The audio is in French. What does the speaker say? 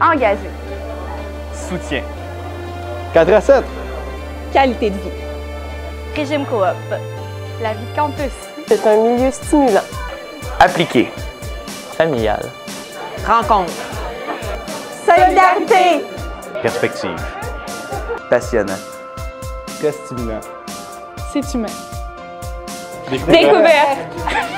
Engagé. Soutien. 4 à 7. Qualité de vie. Régime coop. La vie campus. C'est un milieu stimulant. Appliqué. Familial. Rencontre. Solidarité. Perspective. Passionnant. Très stimulant. C'est humain. Découverte.